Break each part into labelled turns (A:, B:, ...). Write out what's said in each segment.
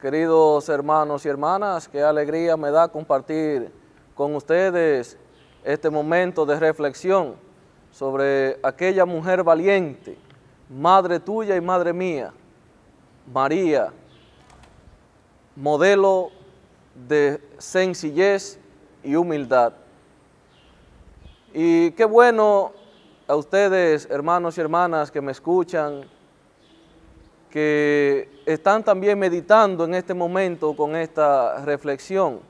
A: Queridos hermanos y hermanas, qué alegría me da compartir con ustedes este momento de reflexión sobre aquella mujer valiente, madre tuya y madre mía, María, modelo de sencillez y humildad. Y qué bueno a ustedes, hermanos y hermanas que me escuchan, que están también meditando en este momento con esta reflexión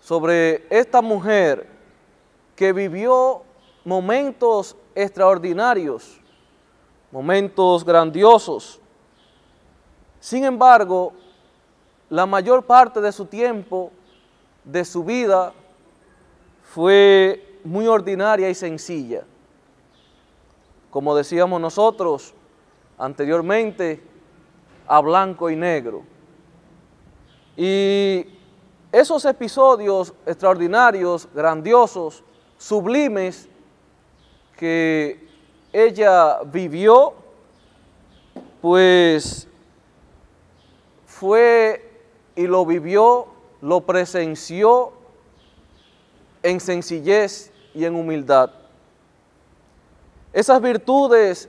A: sobre esta mujer que vivió momentos extraordinarios, momentos grandiosos. Sin embargo, la mayor parte de su tiempo, de su vida, fue muy ordinaria y sencilla. Como decíamos nosotros, anteriormente a blanco y negro. Y esos episodios extraordinarios, grandiosos, sublimes que ella vivió, pues fue y lo vivió, lo presenció en sencillez y en humildad. Esas virtudes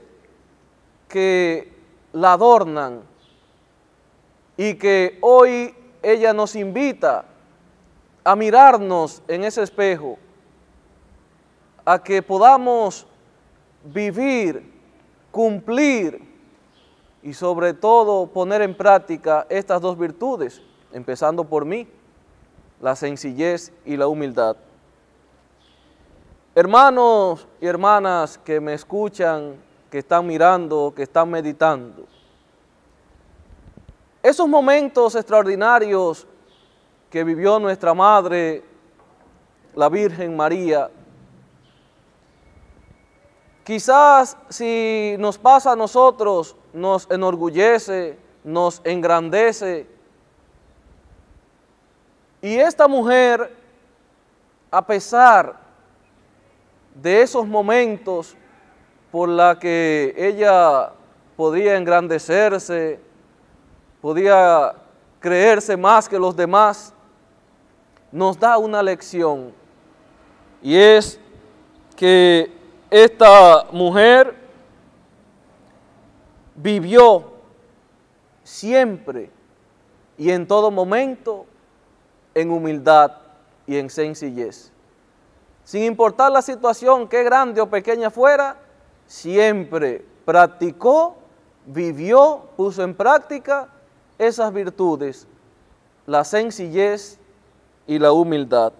A: que la adornan y que hoy ella nos invita a mirarnos en ese espejo, a que podamos vivir, cumplir y sobre todo poner en práctica estas dos virtudes, empezando por mí, la sencillez y la humildad. Hermanos y hermanas que me escuchan que están mirando, que están meditando. Esos momentos extraordinarios que vivió nuestra Madre, la Virgen María, quizás si nos pasa a nosotros, nos enorgullece, nos engrandece. Y esta mujer, a pesar de esos momentos, por la que ella podía engrandecerse, podía creerse más que los demás, nos da una lección. Y es que esta mujer vivió siempre y en todo momento en humildad y en sencillez. Sin importar la situación, qué grande o pequeña fuera, siempre practicó, vivió, puso en práctica esas virtudes, la sencillez y la humildad.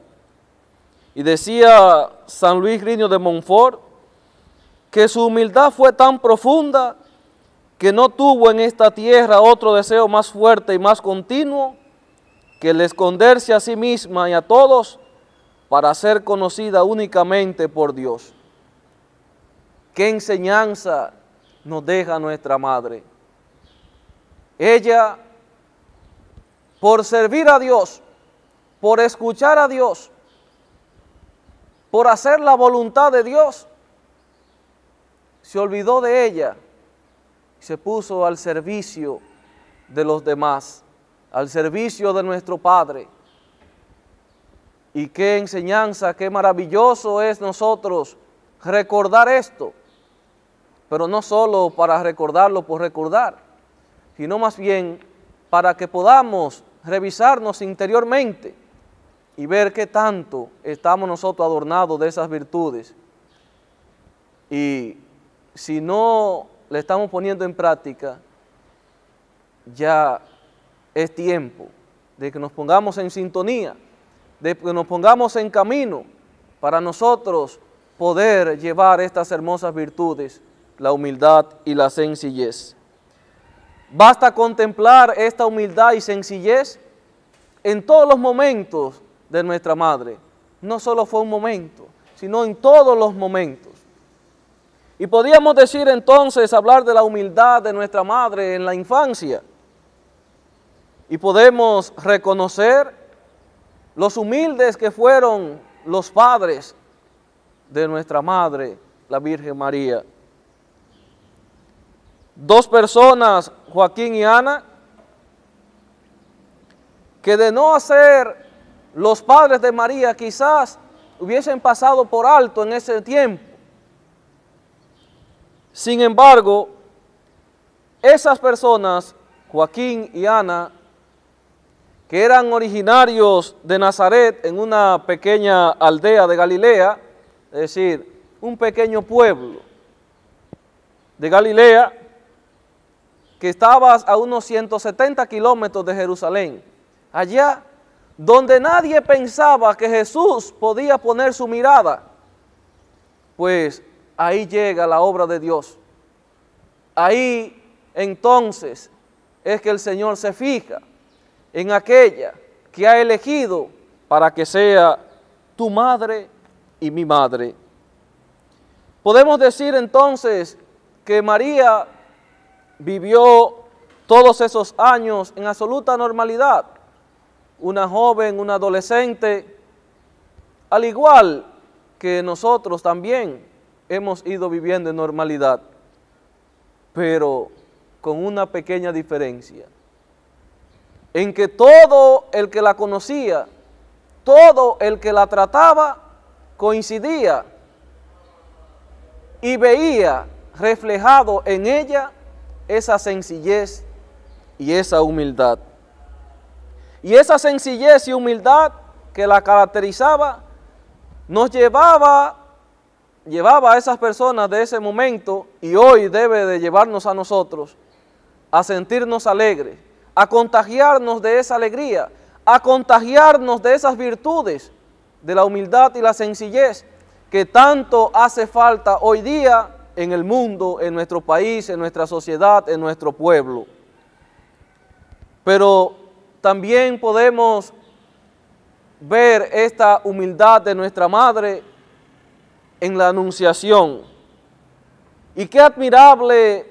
A: Y decía San Luis Riño de Montfort que su humildad fue tan profunda que no tuvo en esta tierra otro deseo más fuerte y más continuo que el esconderse a sí misma y a todos para ser conocida únicamente por Dios. ¿Qué enseñanza nos deja nuestra madre? Ella, por servir a Dios, por escuchar a Dios, por hacer la voluntad de Dios, se olvidó de ella y se puso al servicio de los demás, al servicio de nuestro Padre. Y qué enseñanza, qué maravilloso es nosotros recordar esto pero no solo para recordarlo por recordar, sino más bien para que podamos revisarnos interiormente y ver qué tanto estamos nosotros adornados de esas virtudes. Y si no le estamos poniendo en práctica, ya es tiempo de que nos pongamos en sintonía, de que nos pongamos en camino para nosotros poder llevar estas hermosas virtudes la humildad y la sencillez. Basta contemplar esta humildad y sencillez en todos los momentos de nuestra madre. No solo fue un momento, sino en todos los momentos. Y podríamos decir entonces, hablar de la humildad de nuestra madre en la infancia. Y podemos reconocer los humildes que fueron los padres de nuestra madre, la Virgen María dos personas, Joaquín y Ana, que de no hacer los padres de María quizás hubiesen pasado por alto en ese tiempo. Sin embargo, esas personas, Joaquín y Ana, que eran originarios de Nazaret en una pequeña aldea de Galilea, es decir, un pequeño pueblo de Galilea, que estaba a unos 170 kilómetros de Jerusalén, allá donde nadie pensaba que Jesús podía poner su mirada, pues ahí llega la obra de Dios. Ahí entonces es que el Señor se fija en aquella que ha elegido para que sea tu madre y mi madre. Podemos decir entonces que María vivió todos esos años en absoluta normalidad. Una joven, una adolescente, al igual que nosotros también hemos ido viviendo en normalidad, pero con una pequeña diferencia, en que todo el que la conocía, todo el que la trataba, coincidía y veía reflejado en ella esa sencillez y esa humildad. Y esa sencillez y humildad que la caracterizaba nos llevaba, llevaba a esas personas de ese momento y hoy debe de llevarnos a nosotros a sentirnos alegres, a contagiarnos de esa alegría, a contagiarnos de esas virtudes, de la humildad y la sencillez que tanto hace falta hoy día en el mundo, en nuestro país, en nuestra sociedad, en nuestro pueblo. Pero también podemos ver esta humildad de nuestra madre en la anunciación. Y qué admirable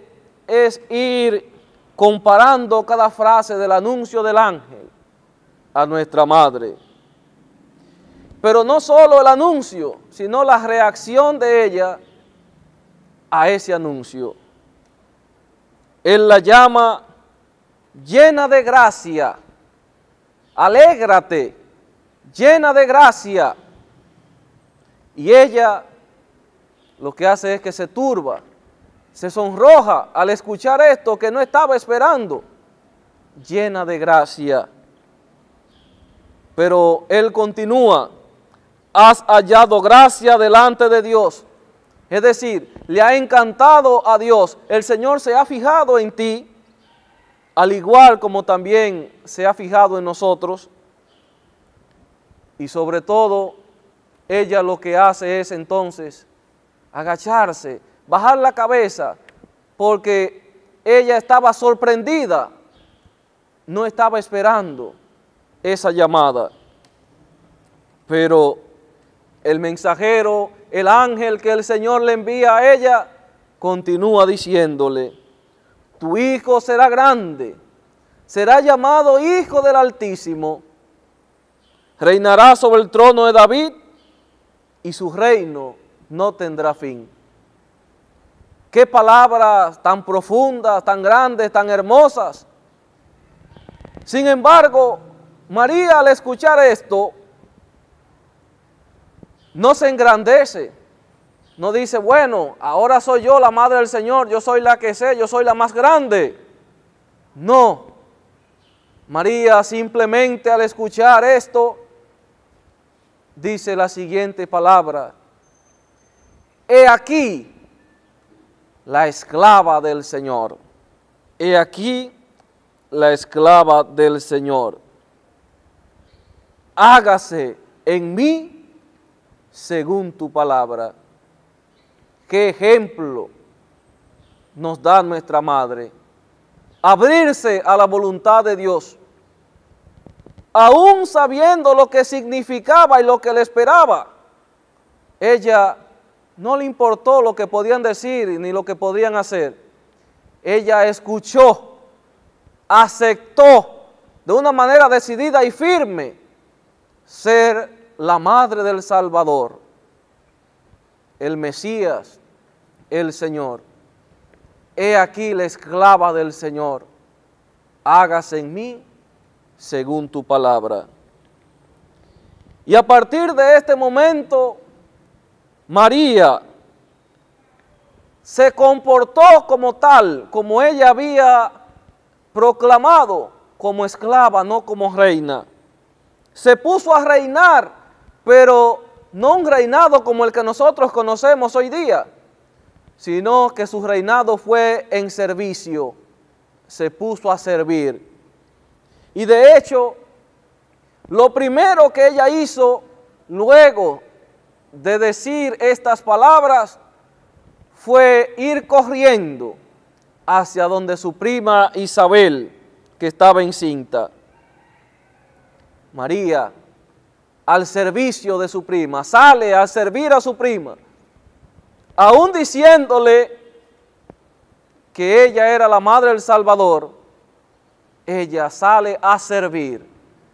A: es ir comparando cada frase del anuncio del ángel a nuestra madre. Pero no solo el anuncio, sino la reacción de ella a ese anuncio. Él la llama llena de gracia, alégrate, llena de gracia. Y ella lo que hace es que se turba, se sonroja al escuchar esto que no estaba esperando, llena de gracia. Pero él continúa, has hallado gracia delante de Dios es decir, le ha encantado a Dios. El Señor se ha fijado en ti, al igual como también se ha fijado en nosotros. Y sobre todo, ella lo que hace es entonces agacharse, bajar la cabeza, porque ella estaba sorprendida, no estaba esperando esa llamada. Pero el mensajero el ángel que el Señor le envía a ella, continúa diciéndole, tu hijo será grande, será llamado Hijo del Altísimo, reinará sobre el trono de David y su reino no tendrá fin. Qué palabras tan profundas, tan grandes, tan hermosas. Sin embargo, María al escuchar esto, no se engrandece. No dice, bueno, ahora soy yo la madre del Señor, yo soy la que sé, yo soy la más grande. No. María simplemente al escuchar esto, dice la siguiente palabra. He aquí la esclava del Señor. He aquí la esclava del Señor. Hágase en mí según tu palabra. Qué ejemplo nos da nuestra madre. Abrirse a la voluntad de Dios, aún sabiendo lo que significaba y lo que le esperaba. Ella no le importó lo que podían decir ni lo que podían hacer. Ella escuchó, aceptó de una manera decidida y firme ser la madre del Salvador, el Mesías, el Señor. He aquí la esclava del Señor, hágase en mí según tu palabra. Y a partir de este momento, María se comportó como tal, como ella había proclamado, como esclava, no como reina. Se puso a reinar, pero no un reinado como el que nosotros conocemos hoy día, sino que su reinado fue en servicio, se puso a servir. Y de hecho, lo primero que ella hizo luego de decir estas palabras fue ir corriendo hacia donde su prima Isabel, que estaba encinta. María, al servicio de su prima, sale a servir a su prima, aún diciéndole que ella era la madre del Salvador, ella sale a servir,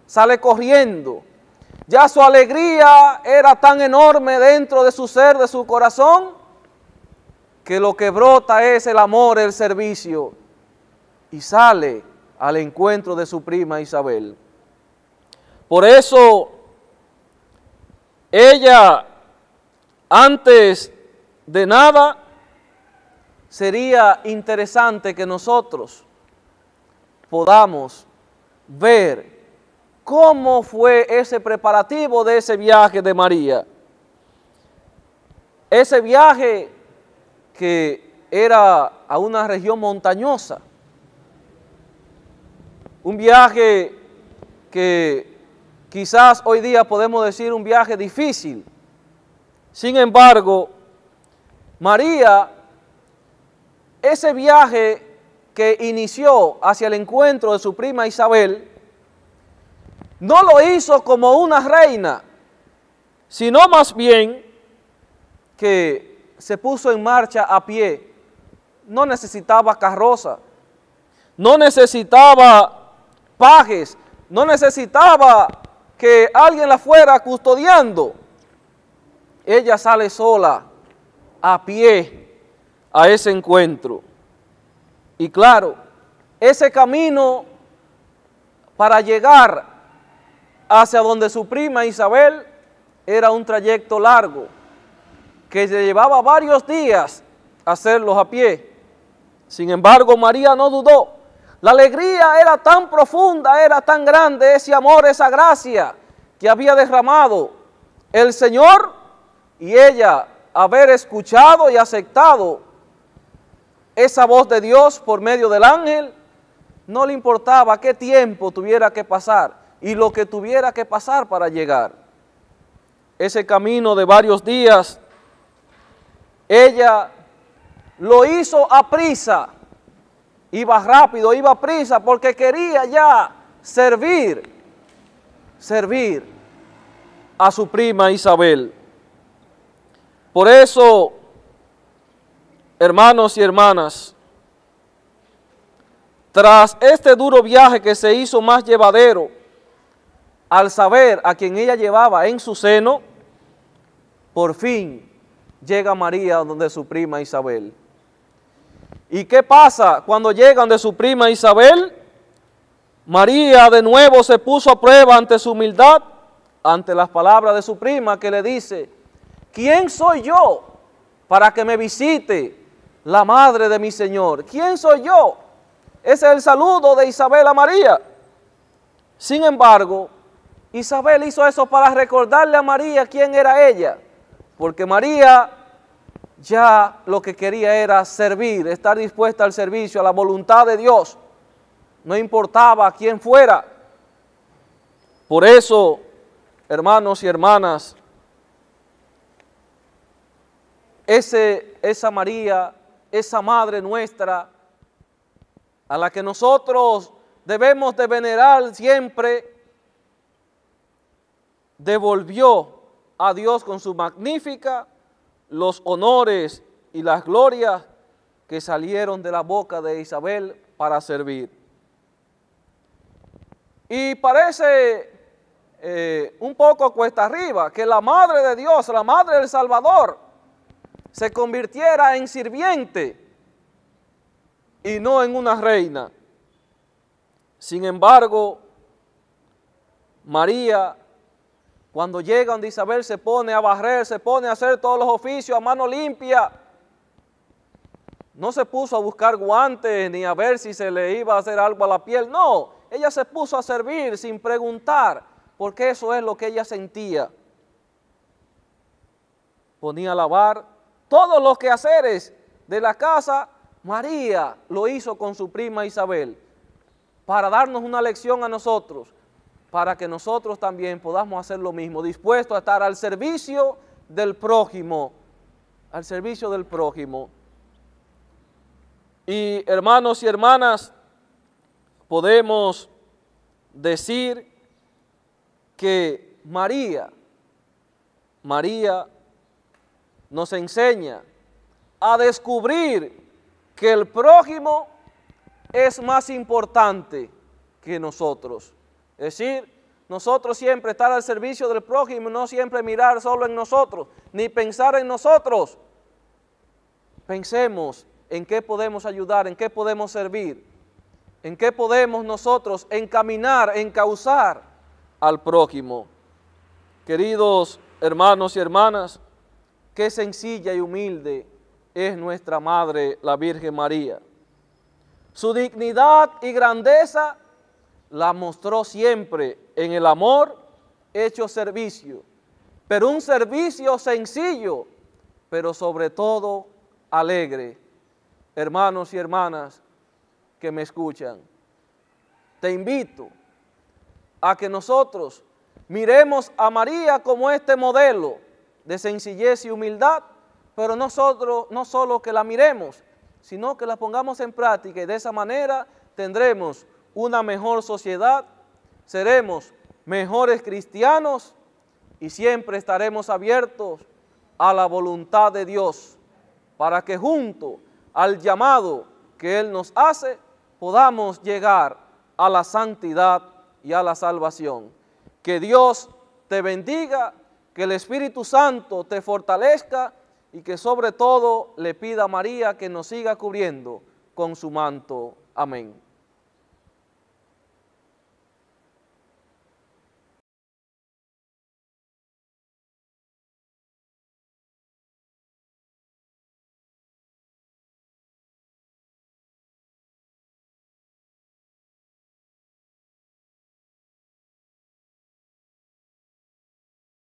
A: sale corriendo. Ya su alegría era tan enorme dentro de su ser, de su corazón, que lo que brota es el amor, el servicio, y sale al encuentro de su prima Isabel. Por eso, ella, antes de nada, sería interesante que nosotros podamos ver cómo fue ese preparativo de ese viaje de María. Ese viaje que era a una región montañosa. Un viaje que quizás hoy día podemos decir un viaje difícil. Sin embargo, María, ese viaje que inició hacia el encuentro de su prima Isabel, no lo hizo como una reina, sino más bien que se puso en marcha a pie. No necesitaba carroza, no necesitaba pajes, no necesitaba que alguien la fuera custodiando. Ella sale sola, a pie, a ese encuentro. Y claro, ese camino para llegar hacia donde su prima Isabel era un trayecto largo, que se llevaba varios días hacerlos a pie. Sin embargo, María no dudó. La alegría era tan profunda, era tan grande ese amor, esa gracia que había derramado el Señor y ella haber escuchado y aceptado esa voz de Dios por medio del ángel, no le importaba qué tiempo tuviera que pasar y lo que tuviera que pasar para llegar. Ese camino de varios días, ella lo hizo a prisa, iba rápido, iba a prisa porque quería ya servir, servir a su prima Isabel. Por eso hermanos y hermanas, tras este duro viaje que se hizo más llevadero, al saber a quien ella llevaba en su seno, por fin llega María donde su prima Isabel. ¿Y qué pasa cuando llegan de su prima Isabel? María de nuevo se puso a prueba ante su humildad, ante las palabras de su prima que le dice, ¿quién soy yo para que me visite la madre de mi Señor. ¿Quién soy yo? Ese es el saludo de Isabel a María. Sin embargo, Isabel hizo eso para recordarle a María quién era ella, porque María ya lo que quería era servir, estar dispuesta al servicio, a la voluntad de Dios. No importaba quién fuera. Por eso, hermanos y hermanas, ese, esa María esa Madre nuestra, a la que nosotros debemos de venerar siempre, devolvió a Dios con su magnífica los honores y las glorias que salieron de la boca de Isabel para servir. Y parece eh, un poco cuesta arriba que la Madre de Dios, la Madre del Salvador, se convirtiera en sirviente y no en una reina. Sin embargo, María, cuando llega donde Isabel se pone a barrer, se pone a hacer todos los oficios a mano limpia. No se puso a buscar guantes ni a ver si se le iba a hacer algo a la piel. No, ella se puso a servir sin preguntar, porque eso es lo que ella sentía. Ponía a lavar todos los quehaceres de la casa. María lo hizo con su prima Isabel para darnos una lección a nosotros para que nosotros también podamos hacer lo mismo, dispuestos a estar al servicio del prójimo, al servicio del prójimo. Y hermanos y hermanas, podemos decir que María, María nos enseña a descubrir que el prójimo es más importante que nosotros. Es decir, nosotros siempre estar al servicio del prójimo, no siempre mirar solo en nosotros, ni pensar en nosotros. Pensemos en qué podemos ayudar, en qué podemos servir, en qué podemos nosotros encaminar, encauzar al prójimo. Queridos hermanos y hermanas, qué sencilla y humilde es nuestra Madre, la Virgen María. Su dignidad y grandeza la mostró siempre en el amor hecho servicio, pero un servicio sencillo, pero sobre todo alegre. Hermanos y hermanas que me escuchan, te invito a que nosotros miremos a María como este modelo de sencillez y humildad, pero nosotros no solo que la miremos, sino que la pongamos en práctica y de esa manera tendremos una mejor sociedad, seremos mejores cristianos y siempre estaremos abiertos a la voluntad de Dios para que junto al llamado que Él nos hace podamos llegar a la santidad y a la salvación. Que Dios te bendiga, que el Espíritu Santo te fortalezca y que sobre todo le pida a María que nos siga cubriendo con su manto. Amén.